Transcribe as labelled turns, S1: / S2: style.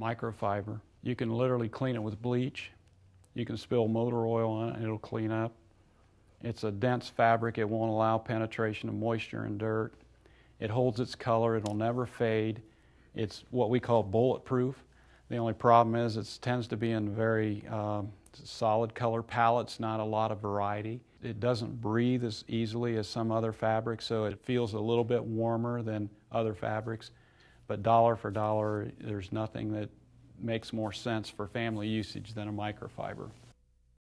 S1: microfiber. You can literally clean it with bleach. You can spill motor oil on it and it'll clean up. It's a dense fabric. It won't allow penetration of moisture and dirt. It holds its color. It'll never fade. It's what we call bulletproof. The only problem is it tends to be in very um, solid color palettes, not a lot of variety. It doesn't breathe as easily as some other fabrics, so it feels a little bit warmer than other fabrics. But dollar for dollar, there's nothing that makes more sense for family usage than a microfiber.